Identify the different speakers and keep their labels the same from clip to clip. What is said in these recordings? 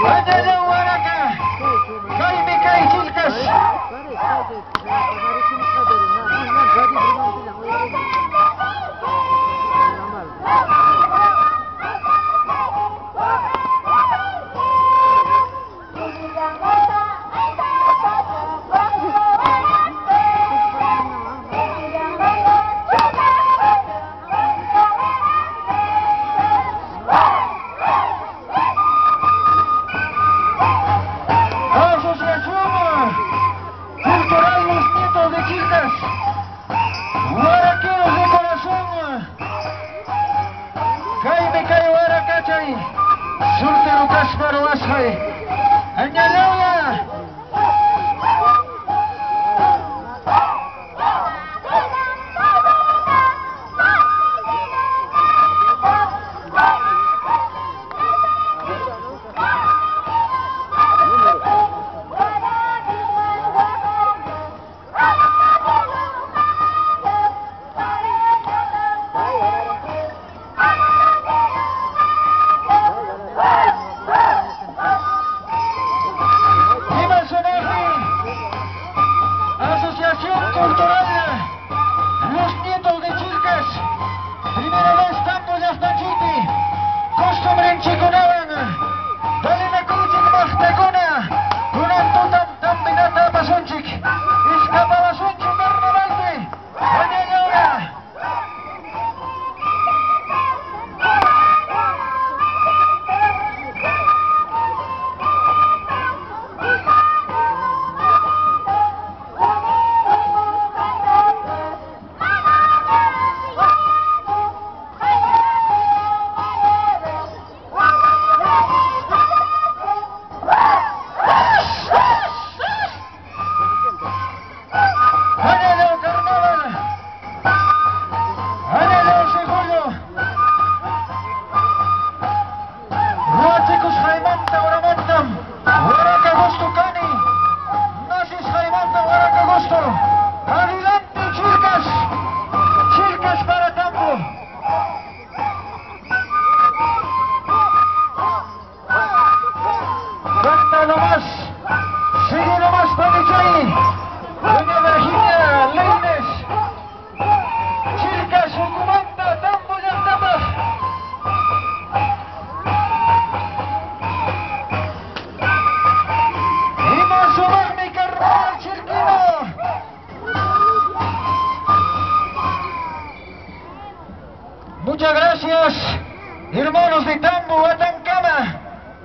Speaker 1: Brother! Pastor Wesley.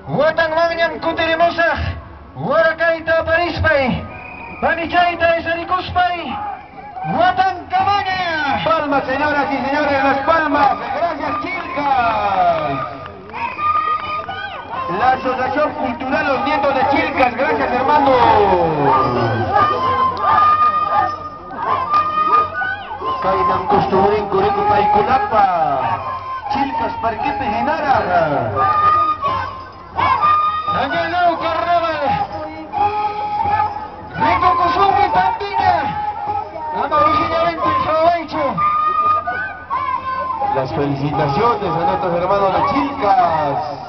Speaker 1: watanmanñam kutirimusaq warakayta aparishpay panichayta isharikusqay Huatancamaña.
Speaker 2: Palmas, señoras y señores, las palmas. Gracias, Chilcas. La Asociación Cultural Los Nietos de Chilcas. Gracias, hermano. Kainan Costuburín, Curico, Paiculapa. Chilcas, Parque Pejinara. felicitaciones a nuestros hermanos las chicas.